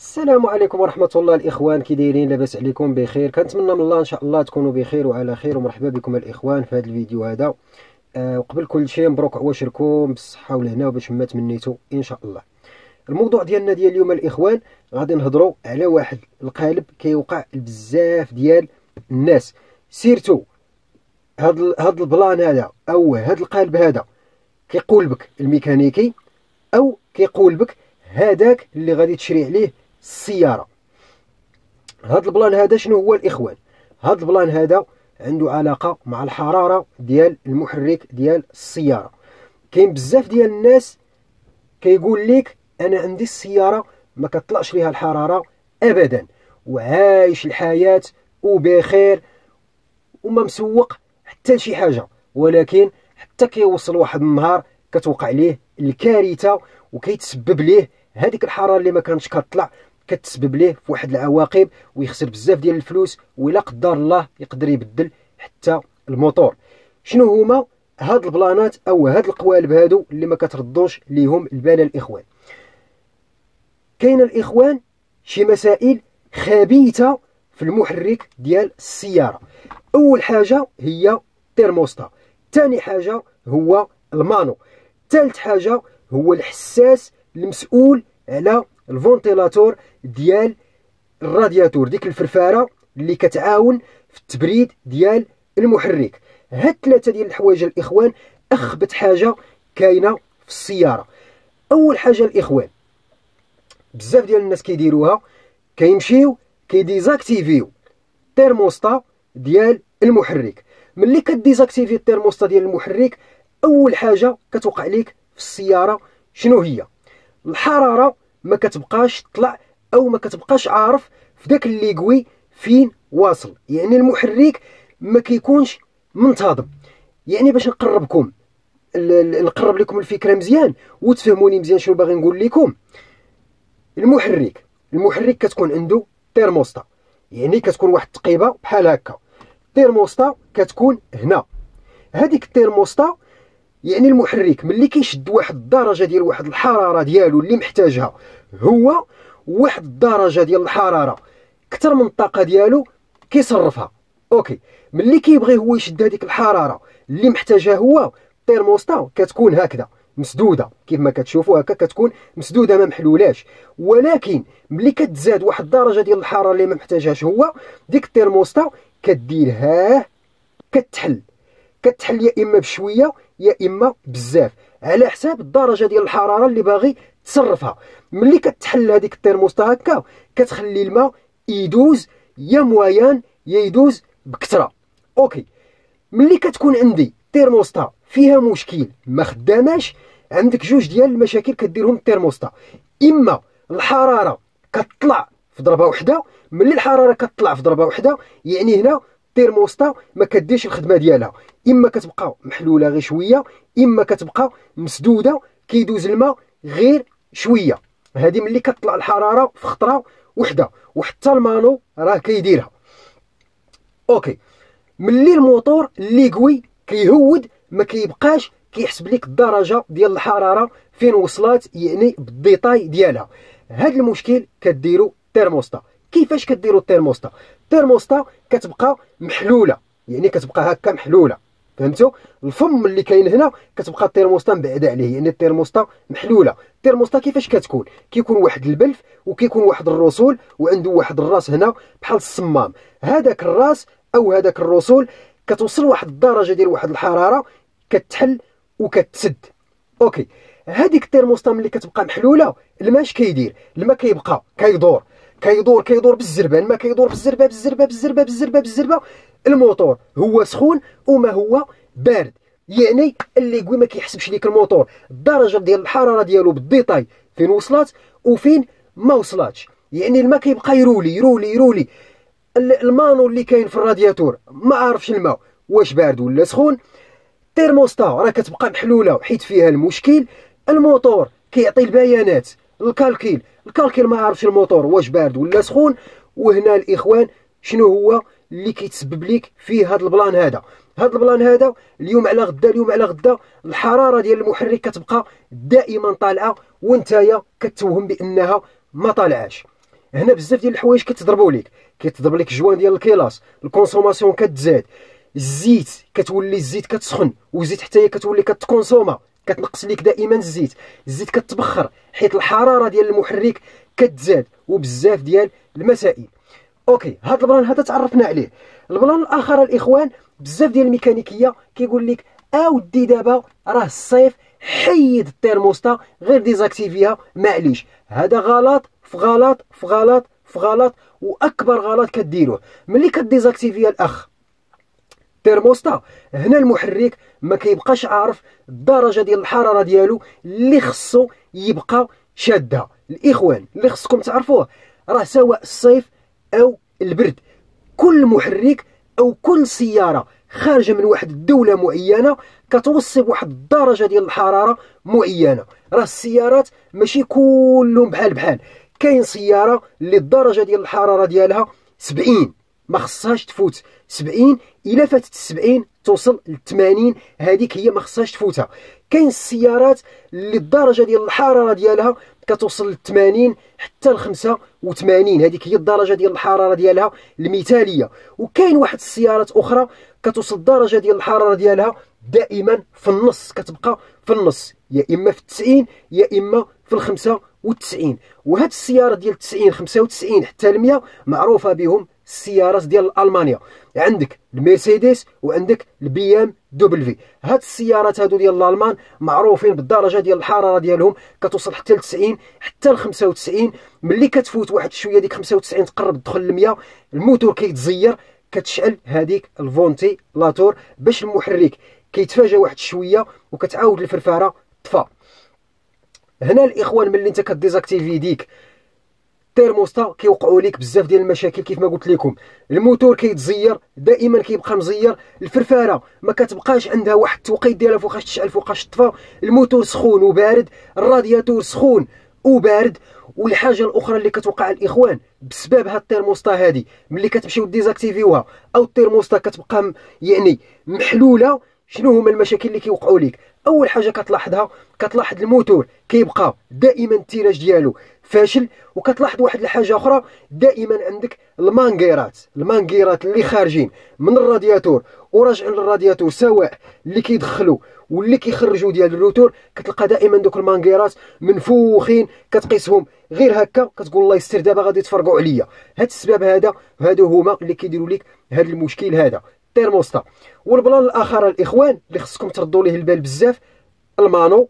السلام عليكم ورحمة الله الإخوان كي دايرين لاباس عليكم بخير. كنتمنى من الله إن شاء الله تكونوا بخير وعلى خير ومرحبا بكم الإخوان في هذا الفيديو هذا. آه وقبل كل شيء مبروك عواشركم بالصحة والهنا وباش ما تمنيتوا إن شاء الله. الموضوع ديالنا ديال اليوم الإخوان غادي نهضروا على واحد القالب كيوقع بزاف ديال الناس. surtout هاد هاد ال plan هذا أو هاد القالب هذا كيقول بك الميكانيكي أو كيقول بك هذاك اللي غادي تشري عليه السيارة. هذا البلان هذا شنو هو الإخوان؟ هذا البلان هذا عنده علاقة مع الحرارة ديال المحرك ديال السيارة. كاين بزاف ديال الناس كيقول لك أنا عندي السيارة ما كطلعش فيها الحرارة ابدا. وعايش الحياة وبخير وما مسوق حتى لشي حاجة. ولكن حتى كيوصل واحد النهار كتوقع ليه الكارثة وكيتسبب ليه هذيك الحرارة اللي ما كانتش كطلع. كتسبب ليه في واحد العواقب ويخسر بزاف ديال الفلوس ولا قدر الله يقدر يبدل حتى الموتور شنو هما؟ هاد البلانات أو هاد القوالب هادو اللي ما كتردوش ليهم البال الإخوان. كاين الإخوان شي مسائل خبيثة في المحرك ديال السيارة. أول حاجة هي تيرموستا ثاني حاجة هو ال mano. ثالث حاجة هو الحساس المسؤول على ال ventilateur ديال الرادياتور ديك الفرفارة اللي كتعاون في التبريد ديال المحرك. هاد ثلاثة ديال الحوايج الإخوان اخبث حاجة كاينة في السيارة. أول حاجة الإخوان بزاف ديال الناس كيديروها كيمشيو كيديزاكتيفيو الترموستا ديال المحرك. ملي كديزاكتيفي الترموستا ديال المحرك أول حاجة كتوقع لك في السيارة شنو هي؟ الحرارة ما كتبقاش تطلع أو ما كتبقاش عارف في داك l'aiguille فين واصل. يعني المحرك ما كيكونش منتظم. يعني باش نقربكم نقرب لكم الفكرة مزيان وتفهموني مزيان شنو باغي نقول لكم. المحرك المحرك كتكون عنده تيرموستا. يعني كتكون واحد التقيبة بحال هكا. تيرموستا كتكون هنا. هذيك التيرموستا يعني المحرك ملي كيشد واحد الدرجة ديال واحد الحرارة ديالو اللي محتاجها هو واحد الدرجة ديال الحرارة. أكثر من الطاقة ديالو كيصرفها. OK. ملي كيبغي هو يشد هذيك الحرارة اللي محتاجها هو الترموستا كتكون هكذا مسدودة. كيف ما كتشوفوا هكا كتكون مسدودة ما محلولاش. ولكن ملي كتزاد واحد الدرجة ديال الحرارة اللي ما محتاجهاش هو ديك الترموستا كديرها كتحل. كتحل يا إما بشوية يا إما بزاف. على حساب الدرجة ديال الحرارة اللي باغي تصرفها. ملي كتحل هذيك الترموستا هكا كتخلي الماء يدوز يا moyen يا يدوز بكثرة. OK. ملي كتكون عندي ترموستا فيها مشكل ما خداماش عندك جوج ديال المشاكل كديرهم الترموستا إما الحرارة كتطلع في ضربة واحدة ملي الحرارة كتطلع في ضربة واحدة يعني هنا الترموستا ما كديرش الخدمة ديالها. إما كتبقى محلولة غير شوية إما كتبقى مسدودة كيدوز الماء غير شوية. هذه ملي كتطلع الحرارة في خطرة وحدة وحتى ال mano راه كيديرها. OK. ملي الموتور l'aiguille كيهود ما كيبقاش كيحسب لك الدرجة ديال الحرارة فين وصلت يعني بال détail ديالها. هذا المشكل كديروا ترموستا كيفاش كديروا ال thermostat؟ ال thermostat كتبقى محلولة يعني كتبقى هكا محلولة فهمتوا الفم اللي كاين هنا كتبقى الترموستا مبعده عليه يعني الترموستا محلولة. الترموستا كيفاش كتكون؟ كيكون واحد البلف وكيكون واحد ال ressort وعنده واحد الراس هنا بحال الصمام. هذاك الراس أو هذاك ال ressort كتوصل واحد الدرجة ديال واحد الحرارة كتحل وكتسد. OK هذيك الترموستا ملي كتبقى محلولة الماء اش كيدير الماء كيبقى كيدور. كيدور كيدور بالزربة. الماء كيدور بالزربة بالزربة بالزربة بالزربة بالزربة. الموتور هو سخون وما هو بارد. يعني l'aiguille ما كيحسبش ليك الموتور. الدرجة ديال الحرارة ديالو بال détail فين وصلت وفين ما وصلاتش. يعني الماء كيبقى يرولي يرولي يرولي. ال mano اللي كاين في الرادياتور ما عارفش الماء واش بارد ولا سخون. الترموستا راه كتبقى محلولة حيت فيها المشكل. الموتور كيعطي البيانات ال calcul. ال calcul ما عارفش الموتور واش بارد ولا سخون وهنا الإخوان شنو هو اللي كيتسبب لك فيه هذا ال plan هذا؟ هذا ال plan هذا اليوم على غدا اليوم على غدا الحرارة ديال المحرك كتبقى دائما طالعة وانتيا كتوهم بأنها ما طالعاش. هنا بزاف ديال الحوايج كتضربوا لك كيتضرب لك ال joint ديال ال culasse ال consommation كتزاد الزيت كتولي الزيت كتسخن والزيت حتى هي كتولي كتكونسوما. كتنقص لك دائما الزيت. الزيت كتبخر حيت الحرارة ديال المحرك كتزاد وبزاف ديال المسائل. OK هذا ال plan هذا تعرفنا عليه. ال plan الآخر الإخوان بزاف ديال الميكانيكية كيقول لك أودي دابا راه الصيف حيد الترموستا غير ديزاكتيفيها معليش. هذا غلط في غلط في غلط في غلط وأكبر غلط كديروه. ملي كديزاكتيفيها الأخ ترموستا هنا المحرك ما كيبقاش عارف الدرجة ديال الحرارة ديالو اللي خصو يبقى شادها الإخوان اللي خصكم تعرفوه راه سواء الصيف أو البرد. كل محرك أو كل سيارة خارجة من واحد الدولة معينة كتوصي بواحد الدرجة ديال الحرارة معينة. راه السيارات ماشي كلهم بحال بحال. كاين سيارة اللي الدرجة ديال الحرارة ديالها 70 ما خصهاش تفوت. 70 إلا فاتت 70 توصل ل 80 هذيك هي ما خصهاش تفوتها. كاين السيارات اللي الدرجة ديال الحرارة ديالها كتوصل ل 80 حتى ل 85 هذيك هي الدرجة ديال الحرارة ديالها المثالية. وكاين واحد السيارات أخرى كتوصل الدرجه ديال الحرارة ديالها دائما في النص. كتبقى في النص. يا إما في 90 يا إما في ال 95 وهاد السيارة ديال 90 95 حتى ل 100 معروفة بهم السيارات ديال ألمانيا. عندك المرسيدس وعندك ال BMW هاد السيارات هادو ديال الألمان معروفين بالدرجة ديال الحرارة ديالهم كتوصل حتى ل 90 حتى ل 95 ملي كتفوت واحد شوية ديك 95 تقرب تدخل ل 100 الموتور كيتزير كتشعل هذيك ال ventilateur باش المحرك كيتفاجأ واحد شوية وكتعاود الفرفاره طفى هنا الإخوان ملي انت كديزاكتيفي ديك الترموستا كيوقعوا لك بزاف ديال المشاكل كيف ما قلت لكم. الموتور كيتزير دائما كيبقى مزير. الفرفارة ما كتبقاش عندها واحد التوقيت ديالها فوقاش تشعل فوقاش تطفى الموتور سخون وبارد الرادياتور سخون وبارد. والحاجة الأخرى اللي كتوقع الإخوان بسبب هاد الترموستا هادي ملي كتمشيو ديزاكتيفيوها أو الترموستا كتبقى يعني محلولة شنو هما المشاكل اللي كيوقعوا لك أول حاجة كتلاحظها كتلاحظ الموتور كيبقى دائما ال tirage ديالو فاشل وكتلاحظ واحد الحاجة أخرى دائما عندك المانغيرات المانغيرات اللي خارجين من الرادياتور وراجعين للرادياتور سواء اللي كيدخلوا واللي كيخرجوا ديال ال retour كتلقى دائما دوك المانغيرات منفوخين كتقيسهم. غير هكا كتقول الله يستر دابا غادي يتفرقوا عليا. هاد السبب هذا هادو هما اللي كيديروا لك هاد المشكل هذا. الترموستا وال plan الآخر الإخوان اللي خصكم تردوا ليه البال بزاف ال mano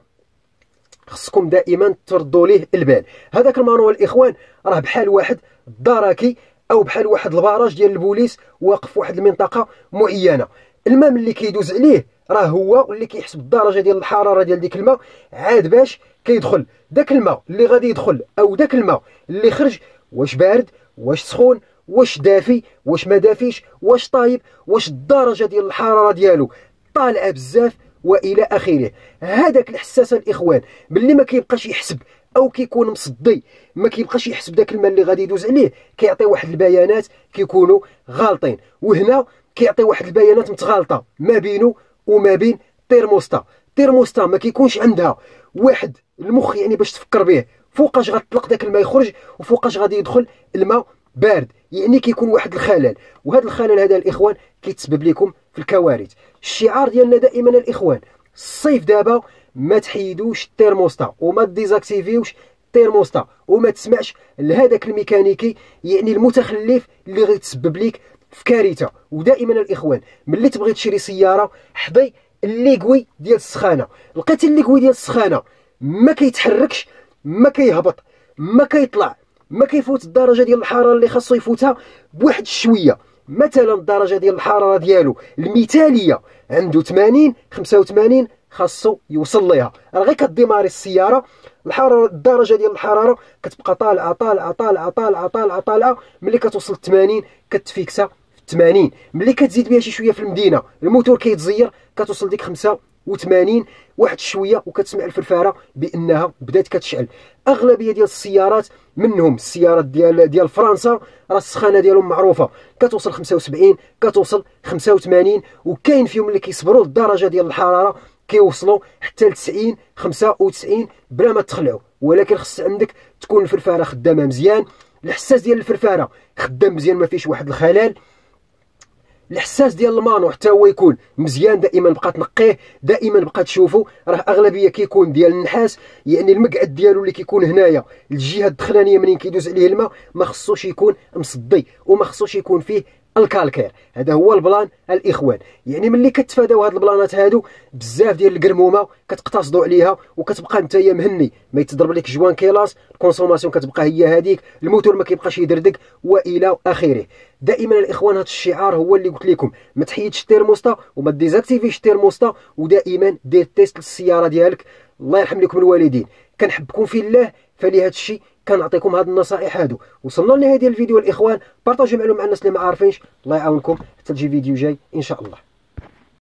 خصكم دائما تردوا ليه البال. هذاك ال mano الإخوان راه بحال واحد الدركي أو بحال واحد ال barrage ديال البوليس واقف واحد المنطقة معينة. الماء ملي كيدوز عليه راه هو اللي كيحسب الدرجة ديال الحرارة ديال ديك الماء عاد باش كيدخل داك الماء اللي غادي يدخل أو داك الماء اللي خرج واش بارد واش سخون واش دافي واش ما دافيش واش طايب واش الدرجة ديال الحرارة ديالو. طالعه بزاف وإلى آخره. هذاك الحساس الإخوان ملي ما كيبقاش يحسب أو كيكون مصدي ما كيبقاش يحسب داك الماء اللي غادي يدوز عليه كيعطي واحد البيانات كيكونوا غالطين. وهنا كيعطي واحد البيانات متغالطة ما بينه وما بين thermostat. thermostat ما كيكونش عندها واحد المخ يعني باش تفكر به. فوقاش غتطلق داك الماء يخرج وفوقاش غادي يدخل الماء بارد. يعني كيكون واحد الخلل. وهذا الخلل هذا الإخوان كيتسبب لكم في الكوارث. الشعار ديالنا دائما الإخوان الصيف دابا ما تحيدوش الترموستا وما ديزاكتيفيوش الترموستا وما تسمعش لهذاك الميكانيكي يعني المتخلف اللي غيتسبب لك في كارثة. ودائما الإخوان ملي تبغي تشري سيارة حضي l'aiguille ديال السخانة. لقيتي l'aiguille ديال السخانة ما كيتحركش ما كيهبط ما كيطلع. ما كيفوت الدرجة ديال الحرارة اللي خاصو يفوتها بواحد الشويه مثلا الدرجة ديال الحرارة ديالو المثالية عنده 80 85 خاصو يوصل ليها. راه غير كديماري السيارة الحراره الدرجة ديال الحرارة كتبقى طالعة طالعة طالعة طالعة طالعة طالعة. ملي كتوصل 80 كتفيكسا في 80 ملي كتزيد بها شي شوية في المدينة الموتور كيتزير كتوصل ديك 5 و80 واحد شوية وكتسمع الفرفارة بأنها بدأت كتشعل. أغلبية ديال السيارات منهم السيارات ديال ديال فرنسا راه السخانة ديالهم معروفة. كتوصل 75 كتوصل 85 وكاين فيهم اللي كيصبروا للدرجه ديال الحرارة كيوصلوا حتى ل 90 95 بلا ما تخلعوا. ولكن خص عندك تكون الفرفارة خدامة مزيان. الحساس ديال الفرفارة خدام مزيان ما فيش واحد الخلل. الحساس ديال المانو حتى هو يكون مزيان دائما بقى تنقيه دائما بقى تشوفو. راه أغلبية كيكون ديال النحاس يعني المقعد ديالو اللي كيكون هنايا الجهة الدخلانية منين كيدوز عليه الماء ما خصوش يكون مصدي وما خصوش يكون فيه ال calcaire. هذا هو ال plan الإخوان. يعني ملي كتفاداو هاد البلانات هادو بزاف ديال القرمومة كتقتصدوا عليها وكتبقى نتايا مهني. ما يتضرب لك joint culasse ال consommation كتبقى هي هذيك الموتور ما كيبقاش يدردك وإلى آخره. دائما الإخوان هذا الشعار هو اللي قلت لكم. ما تحيدش التيرموستا وما ديزاكتيفيش التيرموستا ودائما دير test للسيارة ديالك. الله يرحم لكم الوالدين. كنحبكم في الله فلهذا الشيء كنعطيكم هاد النصائح هادو. وصلنا لنهاية ديال الفيديو الإخوان. بارطاجيو معلومه مع الناس اللي ما عارفينش. الله يعاونكم. حتى تجي فيديو جاي إن شاء الله.